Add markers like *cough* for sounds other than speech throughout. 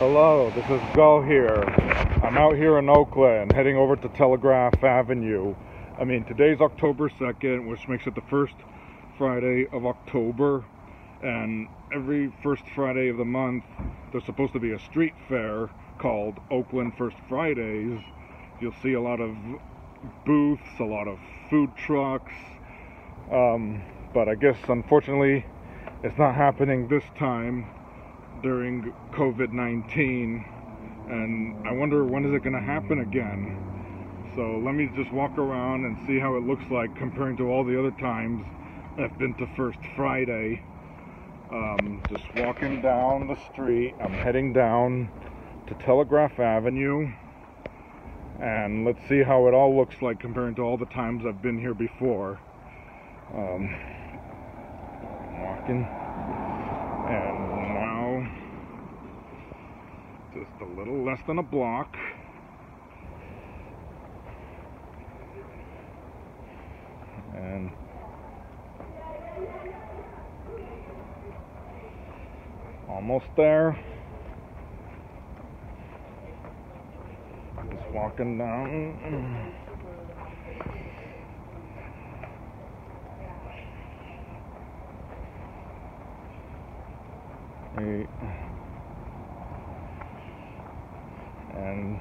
Hello, this is Gull here. I'm out here in Oakland, heading over to Telegraph Avenue. I mean, today's October 2nd, which makes it the first Friday of October. And every first Friday of the month, there's supposed to be a street fair called Oakland First Fridays. You'll see a lot of booths, a lot of food trucks. Um, but I guess, unfortunately, it's not happening this time during COVID 19, and I wonder when is it going to happen again. So let me just walk around and see how it looks like comparing to all the other times I've been to First Friday. Um, just walking down the street, I'm heading down to Telegraph Avenue, and let's see how it all looks like comparing to all the times I've been here before. Um, walking, and just a little less than a block. And almost there. Just walking down. Eight. And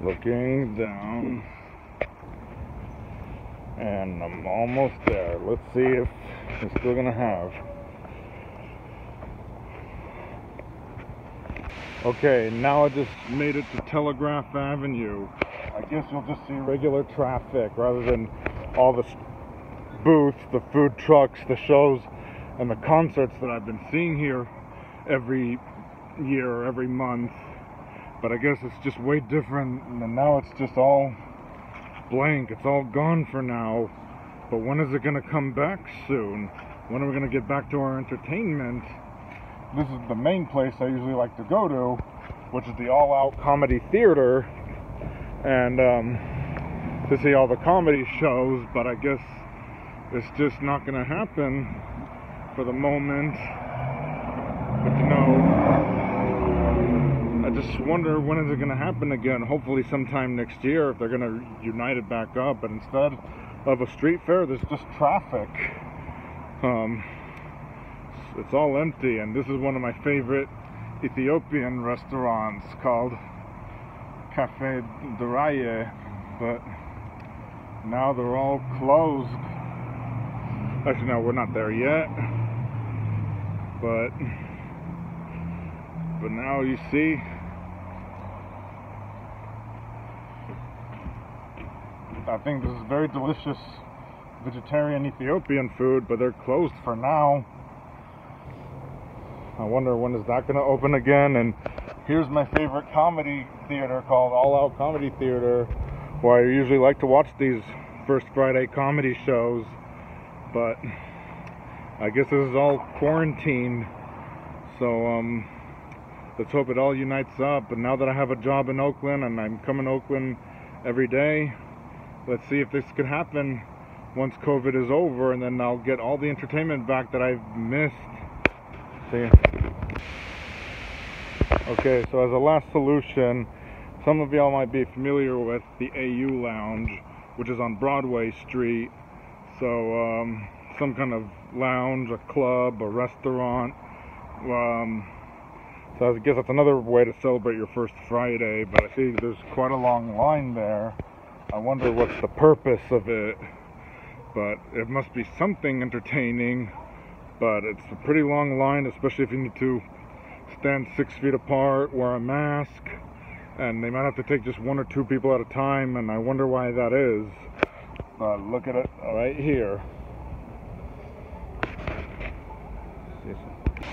looking down. And I'm almost there. Let's see if it's still gonna have. Okay now I just made it to Telegraph Avenue. I guess you'll just see regular traffic rather than all the booths, the food trucks, the shows, and the concerts that I've been seeing here every year, every month. But I guess it's just way different, and now it's just all blank. It's all gone for now. But when is it going to come back soon? When are we going to get back to our entertainment? This is the main place I usually like to go to, which is the All Out Comedy Theater, and um, to see all the comedy shows. But I guess it's just not going to happen for the moment. But you know, I just wonder when is it going to happen again. Hopefully, sometime next year if they're going to unite it back up. But instead of a street fair, there's just traffic. Um, it's all empty, and this is one of my favorite Ethiopian restaurants called Cafe Duraye, but now they're all closed. Actually, no, we're not there yet. But, but now you see, I think this is very delicious vegetarian Ethiopian food, but they're closed for now. I wonder when is that going to open again. And here's my favorite comedy theater called All Out Comedy Theater, where I usually like to watch these first Friday comedy shows but I guess this is all quarantined. So um, let's hope it all unites up. But now that I have a job in Oakland and I'm coming to Oakland every day let's see if this could happen once COVID is over and then I'll get all the entertainment back that I've missed. See okay so as a last solution some of y'all might be familiar with the AU Lounge which is on Broadway Street so um, some kind of lounge, a club, a restaurant. Um, so I guess that's another way to celebrate your first Friday. But I see there's quite a long line there. I wonder what's the purpose of it. But it must be something entertaining. But it's a pretty long line, especially if you need to stand six feet apart, wear a mask, and they might have to take just one or two people at a time. And I wonder why that is. Uh, look at it right here.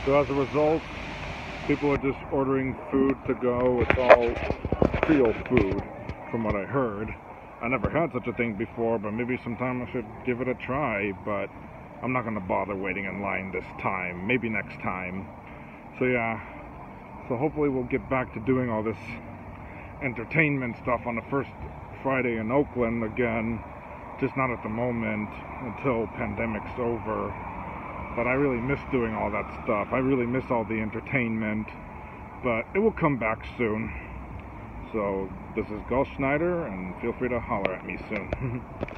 So as a result, people are just ordering food to go. It's all Creole food, from what I heard. I never had such a thing before, but maybe sometime I should give it a try. But I'm not going to bother waiting in line this time. Maybe next time. So yeah. So hopefully we'll get back to doing all this entertainment stuff on the first Friday in Oakland again just not at the moment until pandemic's over. But I really miss doing all that stuff. I really miss all the entertainment, but it will come back soon. So this is Gull Schneider, and feel free to holler at me soon. *laughs*